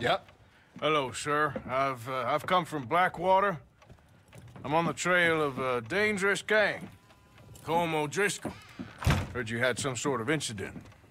Yep. Hello, sir. I've uh, I've come from Blackwater. I'm on the trail of a dangerous gang. Colm O'Driscoll. Heard you had some sort of incident.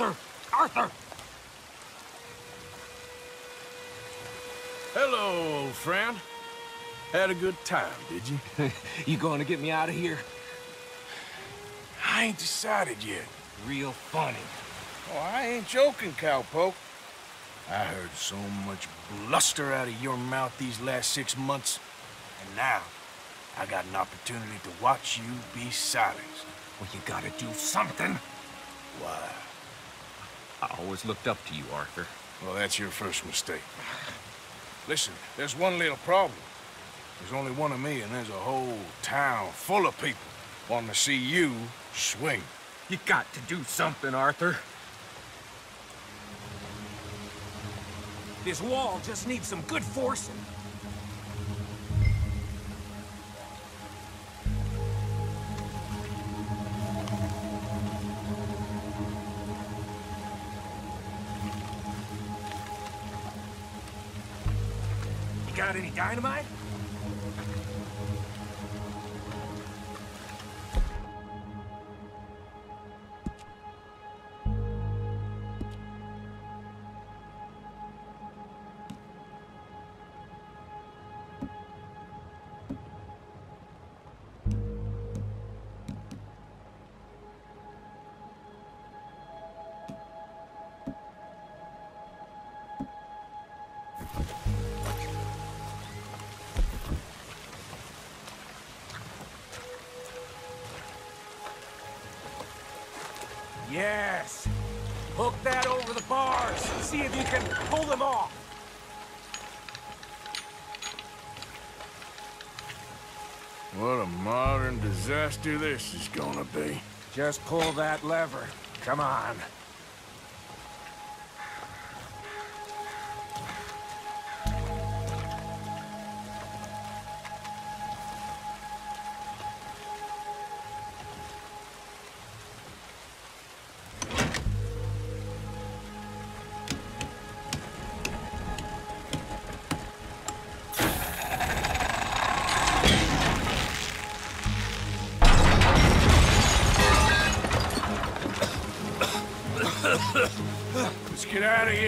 Arthur! Arthur! Hello, old friend. Had a good time, did you? You going to get me out of here? I ain't decided yet. Real funny. Oh, I ain't joking, cowpoke. I heard so much bluster out of your mouth these last six months, and now I got an opportunity to watch you be silenced. Well, you gotta do something. Why? I always looked up to you, Arthur. Well, that's your first mistake. Listen, there's one little problem. There's only one of me, and there's a whole town full of people wanting to see you swing. You got to do something, Arthur. This wall just needs some good forcing. Dynamite? Hook that over the bars. See if you can pull them off. What a modern disaster this is gonna be. Just pull that lever. Come on.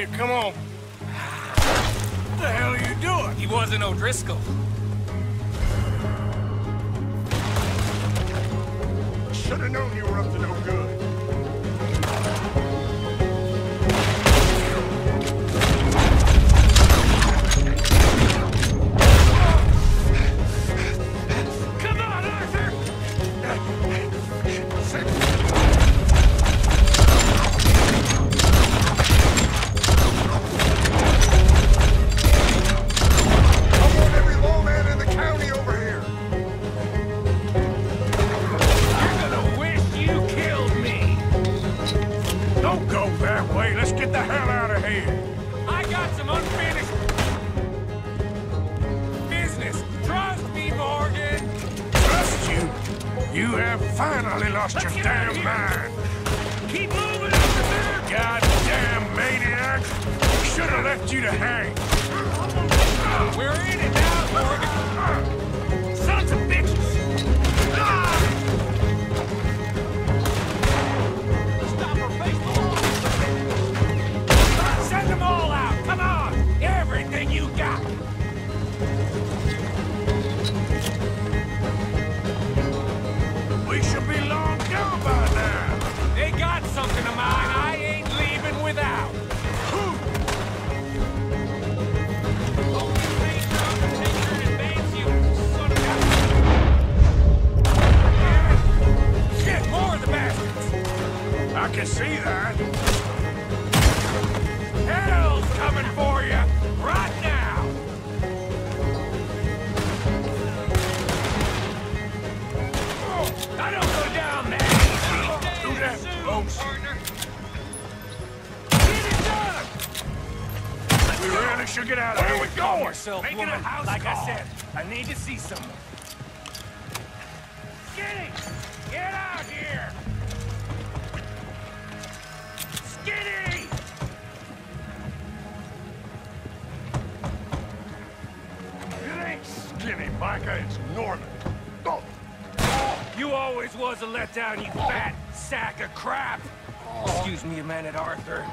Here, come on. What the hell are you doing? He wasn't O'Driscoll. Should have known you were up to no good. Here. mind. Keep moving! Goddamn maniac. Should have left you to hang. We're in it now, Morgan. can see that. Hell's coming for you right now! Oh, I don't go down there! Too damn close. We really should get out of here. Where we going? Yourself, Making woman. a house Like call. I said, I need to see someone. Get it! Get out here! Skinny! It ain't skinny, Micah. It's Norman. Go. You always was a letdown, you fat sack of crap! Excuse me a minute, Arthur.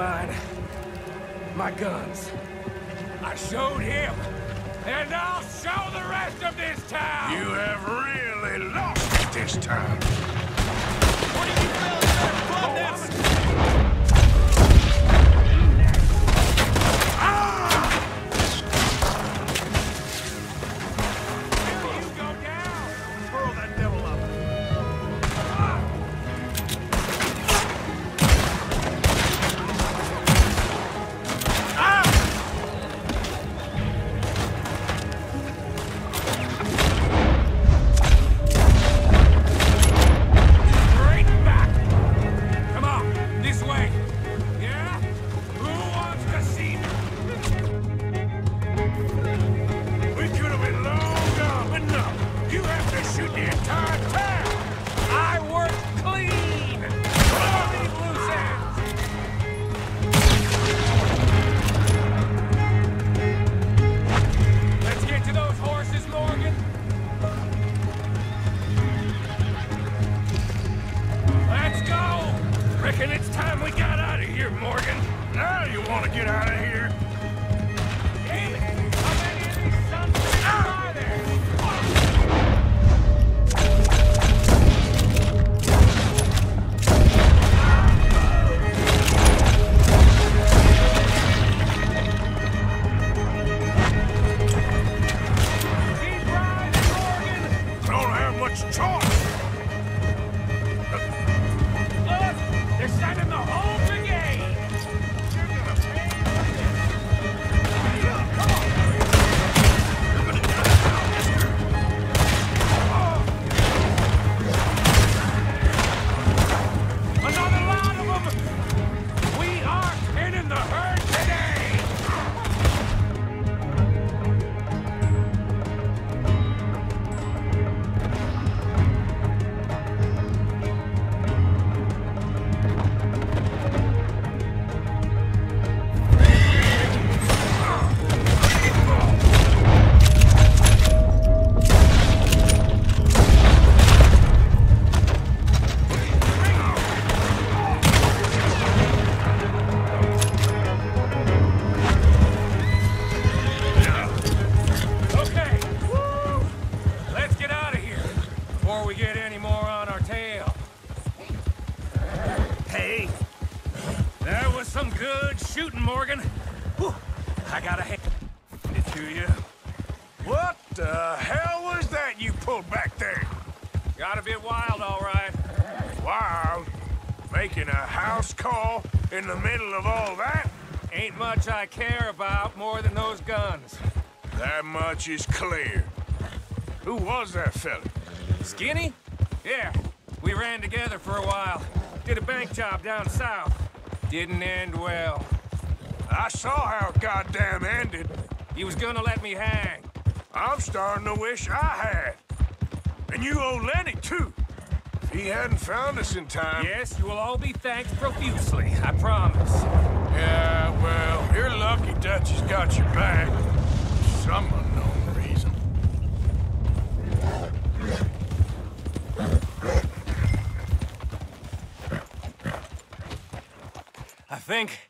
Mine. My guns. I showed him. And I'll show the rest of this town! You have really lost it this time. What do you fellas have club time we got out of here, Morgan. Now you want to get out of here? Shooting, Morgan. Whew. I gotta hand it to you. What the hell was that you pulled back there? Got a bit wild, all right. Wild. Making a house call in the middle of all that? Ain't much I care about more than those guns. That much is clear. Who was that fella? Skinny? Yeah, we ran together for a while. Did a bank job down south. Didn't end well. I saw how it goddamn ended. He was gonna let me hang. I'm starting to wish I had. And you owe Lenny, too. If he hadn't found us in time... Yes, you will all be thanked profusely, I promise. Yeah, well, you're lucky Dutch has got your back. Some unknown reason. I think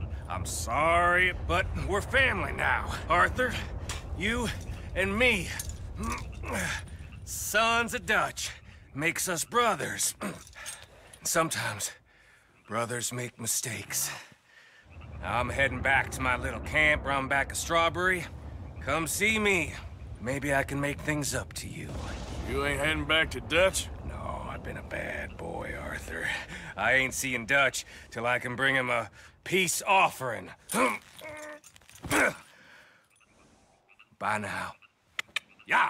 I'm sorry, but we're family now, Arthur. You and me. Sons of Dutch. Makes us brothers. Sometimes, brothers make mistakes. I'm heading back to my little camp round back of Strawberry. Come see me. Maybe I can make things up to you. You ain't heading back to Dutch? No, I've been a bad boy, Arthur. I ain't seeing Dutch till I can bring him a peace offering. Bye now. Yeah.